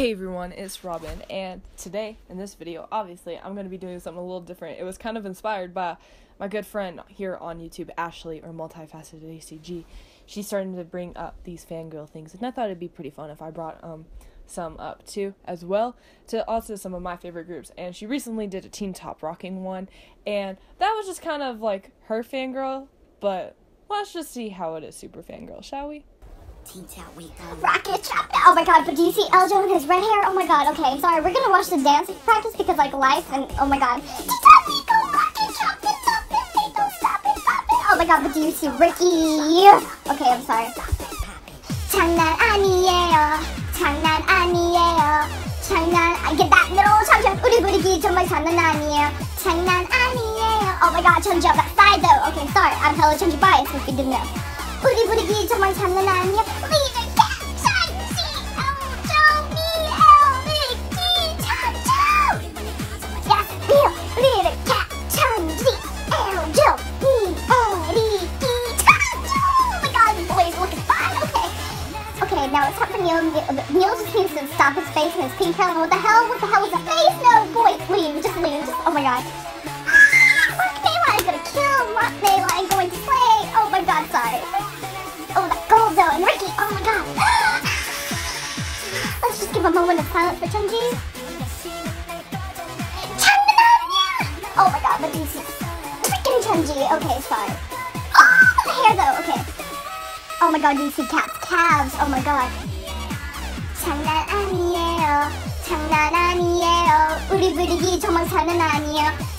Hey everyone, it's Robyn, and today in this video, obviously, I'm going to be doing something a little different. It was kind of inspired by my good friend here on YouTube, Ashley, or Multifaceted ACG. She's starting to bring up these fangirl things, and I thought it'd be pretty fun if I brought um some up too, as well, to also some of my favorite groups. And she recently did a Teen Top Rocking one, and that was just kind of like her fangirl, but let's just see how it is super fangirl, shall we? Rocket chop. Oh my god, but do you see L.Joe with his red hair? Oh my god, okay, sorry. We're gonna watch the dance practice because, like, life and oh my god. Oh my god, but do you see Ricky? Okay, I'm sorry. 장난 아니에요. 장난 아니에요. 장난 I get that middle champion. 우리 부리기 정말 장난 아니에요. Oh my god, change up that side though. Okay, sorry. I'm hella Changjo bias if you didn't know. 우리 부리기 정말 장난 아니야. 우리를 깜짝이 우정 미에오미기 차차. 야, 미오 우리를 깜짝이 우정 미에오미기 차차. Oh my God, boys, look at that. Okay. Okay, now it's time for Niel. Niel just needs to stop his face and his pink hair. What the hell? What the hell is a face? Let's just give a moment of silence for Chunji. Chunji! Oh my god, but do you see? Freaking Chunji. Okay, sorry. Oh, the hair though, okay. Oh my god, do you see cats? Calves, oh my god. 장난 아니에요. 장난 아니에요. 우리 부르기 정말 장난 아니에요. 장난 아니에요.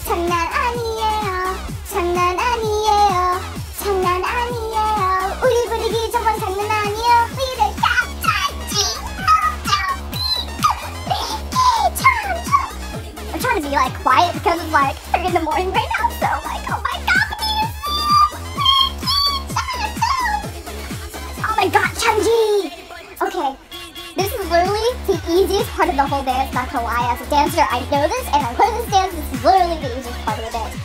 Like quiet because it's like 3 in the morning right now, so like, oh my god? Oh my god! Okay, this is literally the easiest part of the whole dance, not gonna lie. As a dancer, I know this, and I learned this dance. This is literally the easiest part of the dance.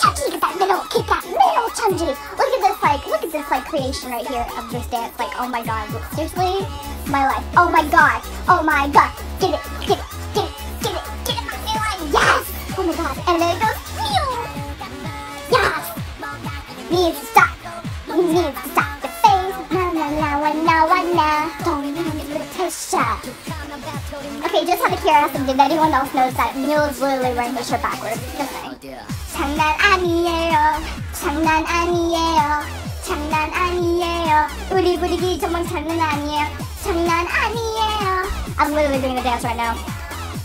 Chunji, get that middle, keep that middle, Chunji. Look at this, like, look at this, like, creation right here of this dance. Like, oh my god, seriously, my life. Oh my god, oh my god, get it, get it, and then goes! Yes! Needs to stop. Needs to stop the face. Don't. Okay, just out of curiosity, did anyone else notice that Niel is literally wearing his shirt backwards? Just saying. 장난 아니에요. 장난 아니에요. 장난 아니에요. 우리 부리기 정말 장난 아니에요. 장난 아니에요. I'm literally doing the dance right now.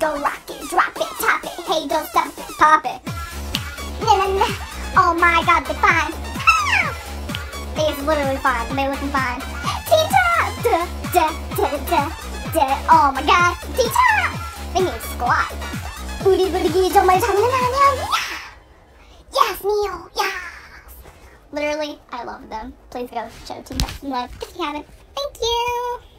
go rock it, drop it, top it. Hey, go stop it, pop it. Na na na. Oh my God, they're fine. Ah! They're literally fine. They're looking fine. Teacher! Duh, duh, duh, duh, duh. Oh my God, teacher! They need to squat. 우리들이 정말 장난 아니야. Yes, Niel. Yeah. Literally, I love them. Please go show Tita some Love if you haven't. Thank you.